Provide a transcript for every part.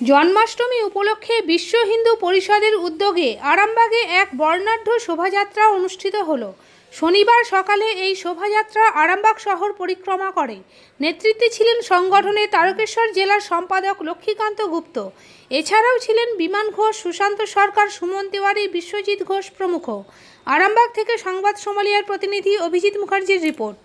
জন্মাষ্টমী উপলক্ষে বিশ্ব হিন্দু পরিষদের উদ্যোগে আরামবাগে এক বর্ণাঢ্য শোভাযাত্রা অনুষ্ঠিত হলো। শনিবার সকালে এই শোভাযাত্রা আরামবাগ শহর পরিক্রমা করে। নেতৃত্বে ছিলেন সংগঠনের তারকেশ্বর জেলার সম্পাদক লক্ষ্মীকান্ত গুপ্ত। এছাড়াও ছিলেন বিমান ঘোষ, সুশান্ত সরকার, সুমন তিওয়ারি, বিশ্বজিৎ ঘোষ প্রমুখ। আরামবাগ থেকে সংবাদ সোমালিয়ার প্রতিনিধি অভিজিৎ মুখার্জির রিপোর্ট।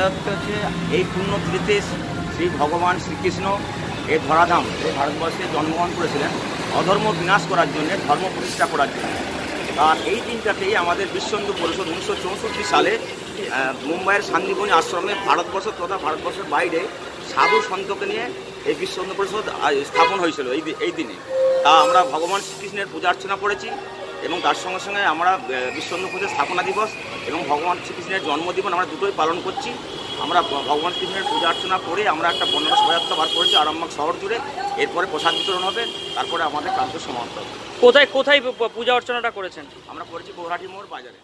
শোভাযাত্রা হচ্ছে এই পুণ্যতিথিতে শ্রী ভগবান শ্রীকৃষ্ণ এই ধরাধাম এই ভারতবর্ষে জন্মগ্রহণ করেছিলেন, অধর্ম বিনাশ করার জন্য, ধর্ম প্রতিষ্ঠা করার জন্য। আর এই দিনটাতেই আমাদের বিশ্ব হিন্দু পরিষদ উনিশশো চৌষট্টি সালে মুম্বাইয়ের শান্তিবনী আশ্রমে ভারতবর্ষ তথা ভারতবর্ষের বাইরে সাধু সন্তকে নিয়ে এই বিশ্ব হিন্দু পরিষদ স্থাপন হয়েছিল এই এই দিনে। তা আমরা ভগবান শ্রীকৃষ্ণের পূজা অর্চনা করেছি এবং তার সঙ্গে সঙ্গে আমরা বিশ্ব হিন্দু পরিষদের স্থাপনা দিবস এবং ভগবান শ্রীকৃষ্ণের জন্মদিবস আমরা দুটোই পালন করছি। আমরা ভগবান কৃষ্ণের পূজা অর্চনা করে আমরা একটা বন্যা শোভাযাত্রা বার করেছি আরামবাগ শহর জুড়ে। এরপরে প্রসাদ বিতরণ হবে তারপরে আমাদের কার্য সমাপ্ত হবে। কোথায় কোথায় পূজা অর্চনাটা করেছেন? আমরা করেছি গৌহাটি মোড় বাজারে।